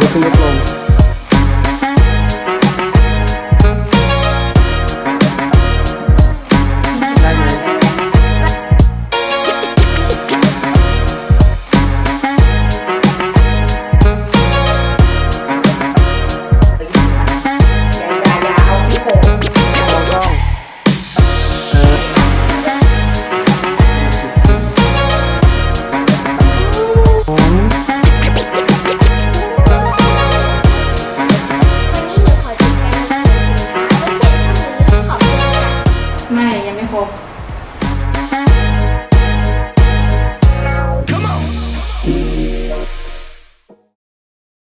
Rhythm Flow. 거